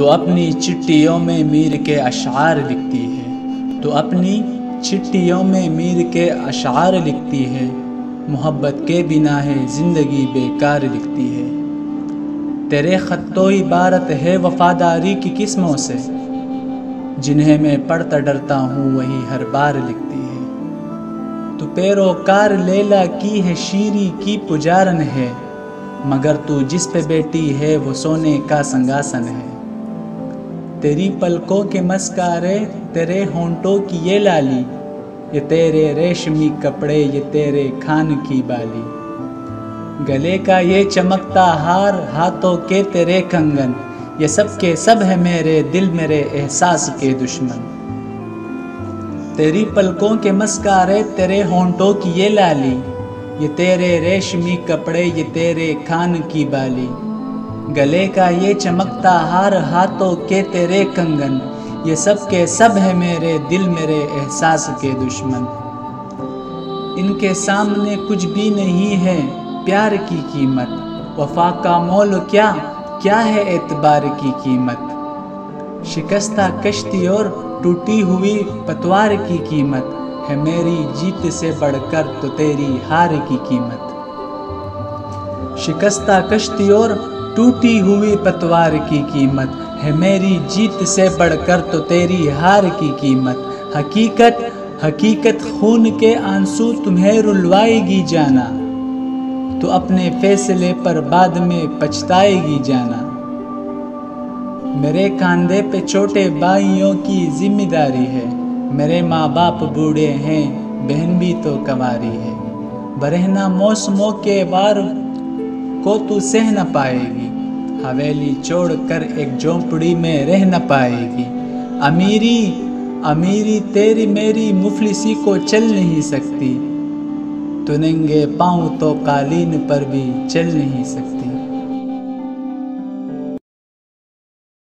तो अपनी चिट्ठियों में मीर के अशार लिखती है। तो अपनी चिट्ठियों में मीर के अशार लिखती है। मोहब्बत के बिना है, ज़िंदगी बेकार लिखती है। तेरे ख़त्तो इबारत है, वफ़ादारी की किस्मों से। जिन्हें मैं पढ़ता डरता हूँ, वही हर बार लिखती है। तो पैरोकार लेला की है, शीरी की पुजारन है। मगर तू जिस पे बेटी है, वो सोने का संगासन है। तेरी पलकों के मस्कारे तेरे होंठों की ये लाली। ये तेरे रेशमी कपड़े, ये तेरे खान की बाली। गले का ये चमकता हार, हाथों के तेरे कंगन। ये सब के सब है मेरे दिल, मेरे एहसास के दुश्मन। तेरी पलकों के मस्कारे तेरे होंठों की ये लाली। ये तेरे रेशमी कपड़े, ये तेरे खान की बाली। गले का ये चमकता हार हाथों के तेरे कंगन। ये सब के सब है मेरे दिल मेरे एहसास के दुश्मन। इनके सामने कुछ भी नहीं है प्यार की कीमत। वफा का मोल क्या क्या है एतबार की कीमत? शिकस्ता कश्ती और टूटी हुई पतवार की कीमत है मेरी जीत से बढ़कर तो तेरी हार की कीमत। शिकस्ता कश्ती और टूटी हुई पतवार की कीमत है मेरी जीत से बढ़कर तो तेरी हार की कीमत। हकीकत हकीकत खून के आँसू तुम्हें रुलवाएगी जाना। तो अपने फैसले पर बाद में पछताएगी जाना। मेरे कांधे पे छोटे भाइयों की ज़िम्मेदारी है। मेरे माँ बाप बूढ़े हैं, बहन भी तो कवारी है। बरहना मौसमों के बार को तू सह न पाएगी। हवेली छोड़कर एक झोंपड़ी में रह न पाएगी। अमीरी अमीरी, तेरी मेरी मुफलिसी को चल नहीं सकती। तुनेंगे पाँव तो कालीन पर भी चल नहीं सकती।